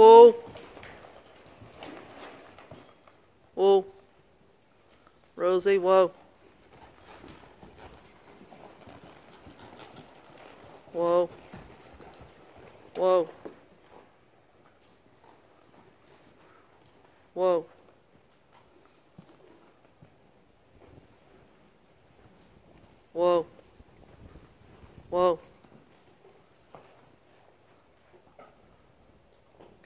Whoa. Whoa. Rosie, whoa. Whoa. Whoa. Whoa. Whoa. Whoa.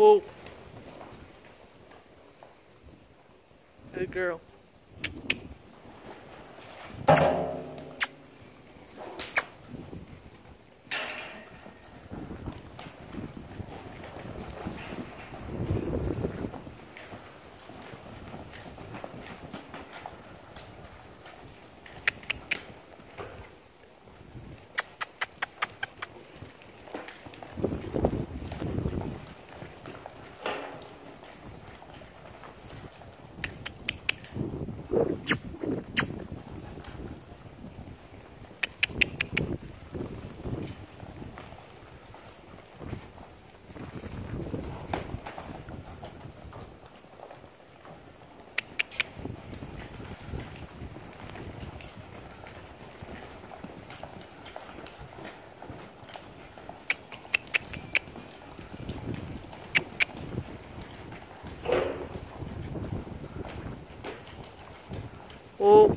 Whoa. Good girl. Whoa.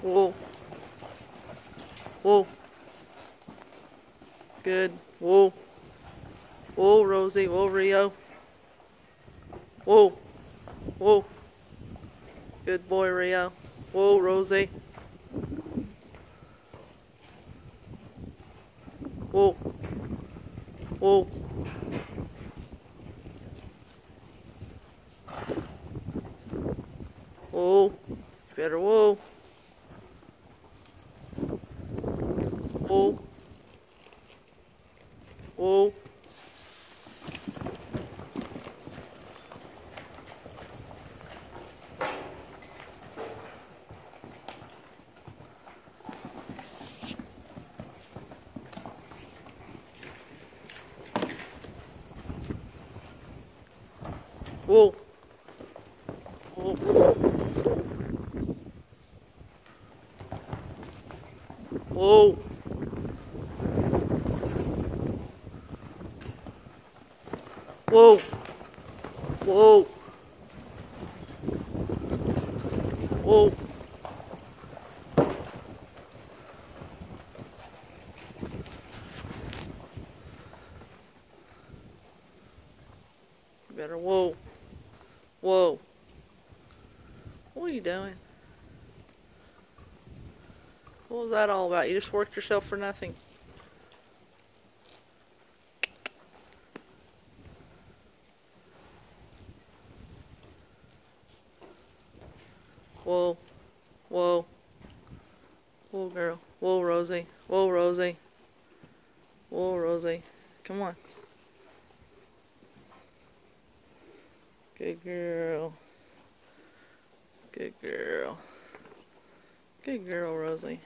Whoa. Whoa. Good. Whoa. Whoa, Rosie. Whoa, Rio. Whoa. Whoa. Good boy, Rio. Whoa, Rosie. Whoa. Whoa. Whoa. Better whoa. Whoa. Whoa. Oh. Oh. Oh. Whoa. Whoa. Whoa. Whoa. Whoa. Whoa. You better whoa. Whoa. What are you doing? What was that all about? You just worked yourself for nothing. Whoa. Whoa. Whoa, girl. Whoa, Rosie. Whoa, Rosie. Whoa, Rosie. Come on. Good girl. Good girl. Good girl, Rosie.